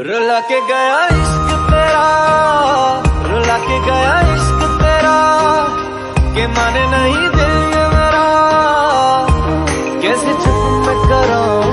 रुला के गया इश्क तेरा, रुला के गया इश्क तेरा, के माने नहीं दिल मेरा, कैसे चुप मैं करूँ?